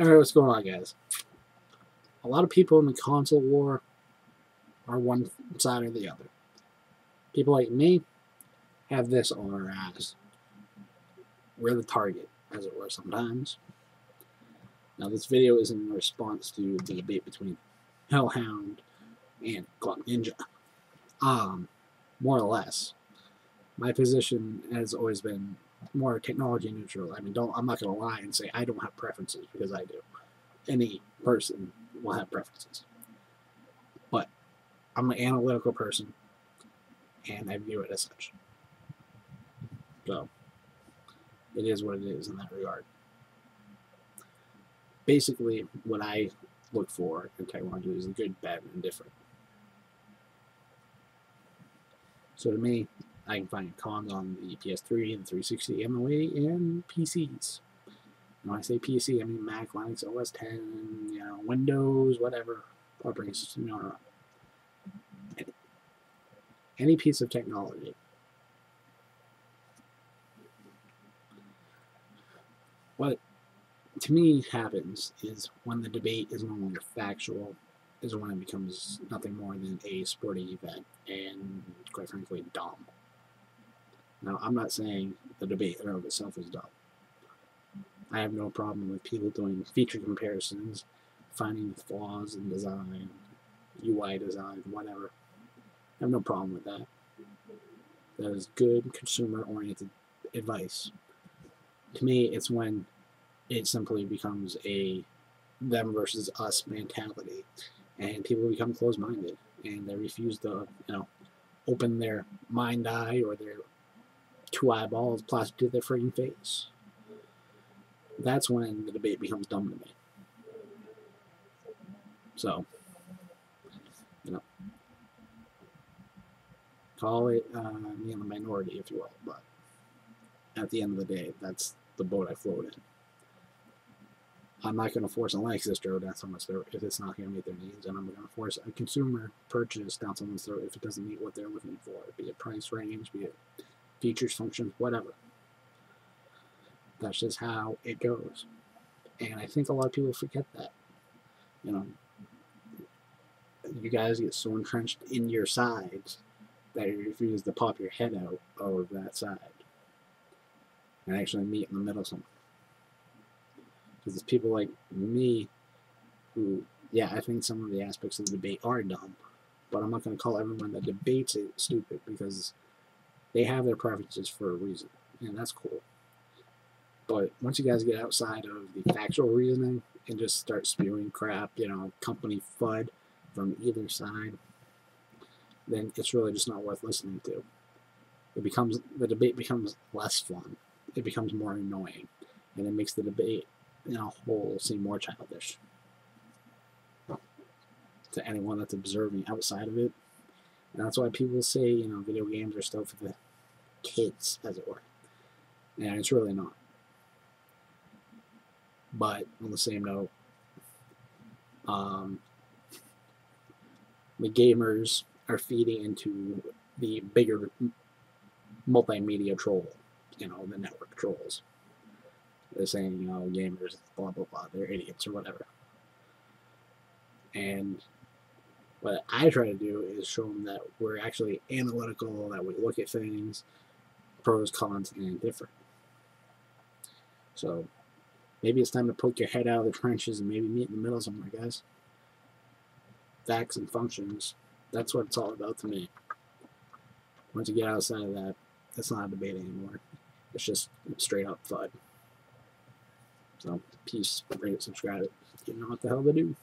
Alright, what's going on, guys? A lot of people in the console war are one side or the other. People like me have this on our ass. We're the target, as it were, sometimes. Now, this video is in response to the debate between Hellhound and Glockninja. Um, more or less. My position has always been more technology neutral. I mean, don't I'm not gonna lie and say I don't have preferences because I do. Any person will have preferences, but I'm an analytical person, and I view it as such. So it is what it is in that regard. Basically, what I look for in technology is the good, bad, and different. So to me, I can find cons on the PS3, the 360, MOA, and Wii and PCs. When I say PC, I mean Mac, Linux, OS 10, you know, Windows, whatever operating system you want any, any piece of technology. What to me happens is when the debate is no longer factual, is when it becomes nothing more than a sporting event and, quite frankly, dumb. Now, I'm not saying the debate in and of itself is dumb. I have no problem with people doing feature comparisons, finding flaws in design, UI design, whatever. I have no problem with that. That is good consumer-oriented advice. To me, it's when it simply becomes a them versus us mentality, and people become closed-minded, and they refuse to, you know, open their mind eye or their two eyeballs plastered to their freaking face. That's when the debate becomes dumb to me. So, you know, call it uh, me the minority, if you will, but at the end of the day, that's the boat I float in. I'm not going to force a Linux distro down someone's throat if it's not going to meet their needs, and I'm going to force a consumer purchase down someone's throat if it doesn't meet what they're looking for, be it price range, be it features, functions, whatever. That's just how it goes. And I think a lot of people forget that. You know, you guys get so entrenched in your sides that you refuse to pop your head out of that side and actually meet in the middle somewhere. Because it's people like me who, yeah, I think some of the aspects of the debate are dumb, but I'm not going to call everyone that debates it stupid because they have their preferences for a reason, and that's cool. But once you guys get outside of the factual reasoning and just start spewing crap, you know, company FUD from either side, then it's really just not worth listening to. It becomes the debate becomes less fun. It becomes more annoying, and it makes the debate in a whole seem more childish to anyone that's observing outside of it. And that's why people say, you know, video games are stuff for the kids, as it were. And it's really not. But on the same note, um, the gamers are feeding into the bigger multimedia troll, you know, the network trolls. They're saying, you know, gamers, blah, blah, blah, they're idiots or whatever. And what I try to do is show them that we're actually analytical, that we look at things, pros, cons, and different. So maybe it's time to poke your head out of the trenches and maybe meet in the middle somewhere, guys. Facts and functions. That's what it's all about to me. Once you get outside of that, it's not a debate anymore. It's just straight up FUD. So, peace, rate, it, subscribe. You know what the hell to do.